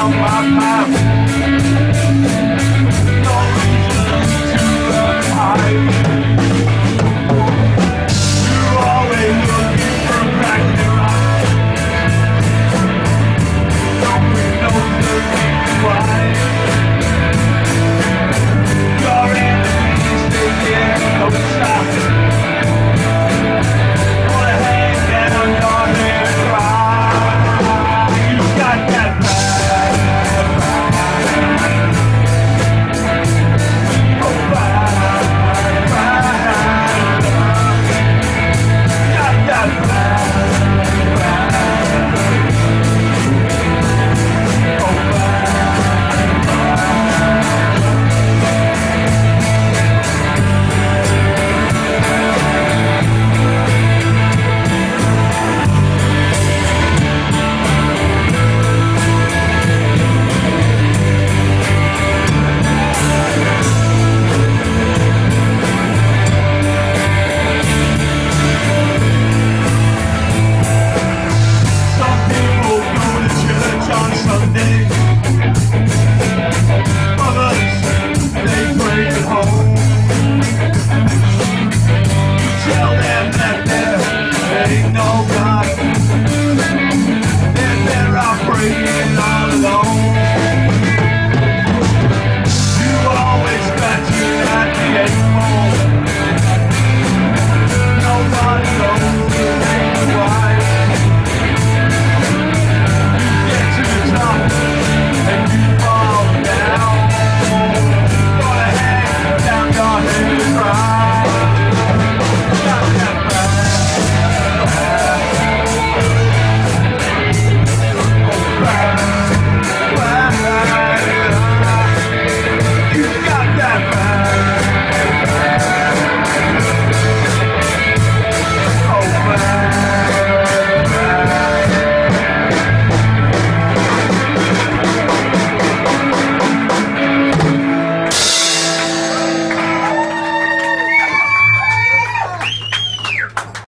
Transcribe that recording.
on my past.